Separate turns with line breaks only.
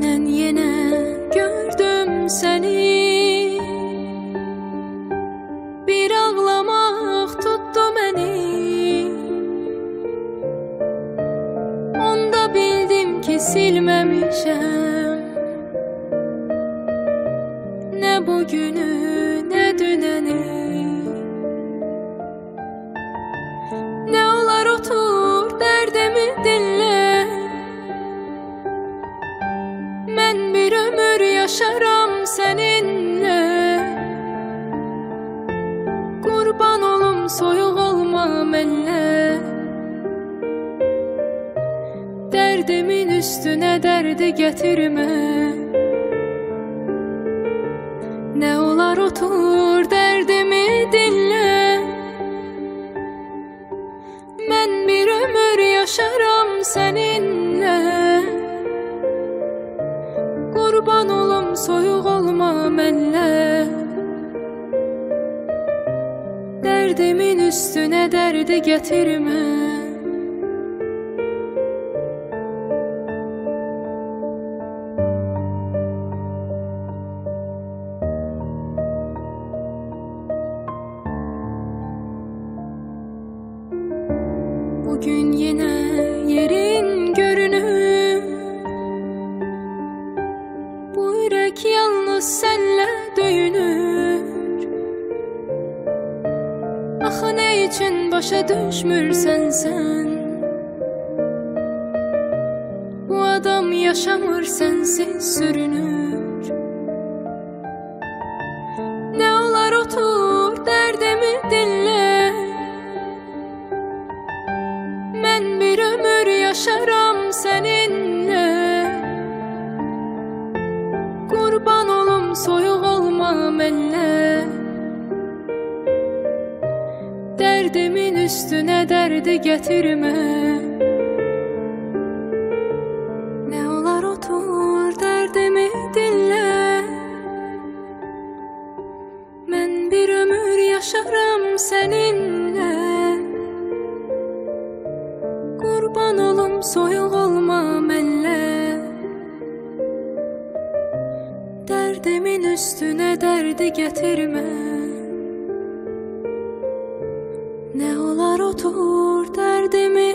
Dünən yenə gördüm səni Bir ağlamaq tutdu məni Onda bildim ki silməmişəm Nə bu günü olma mənlə Dərdimin üstünə dərdi gətirmə Nə olar otur dərdimi dinlə Mən bir ömür yaşaram səninlə Qurban olum soyuq olma mənlə Dərdimin üstünə dərdi gətirmə Bugün yenə yerin görünür. Bu ürək yalnız sənlə döyünür Axı nə üçün başa düşmürsən sən Bu adam yaşamır sənsiz sürünür. Nə olar otur dərdimi dinlə Mən bir ömür yaşaram səninlə Qurban olum soyuq olma mənlə üstünə dərdi gətirmə Nə olar otur dərdimi dinlə Mən bir ömür yaşaram səninlə Qurban olum soyuq olma mənlə Dərdimin üstünə dərdi gətirmə Nə olar otur dərdimi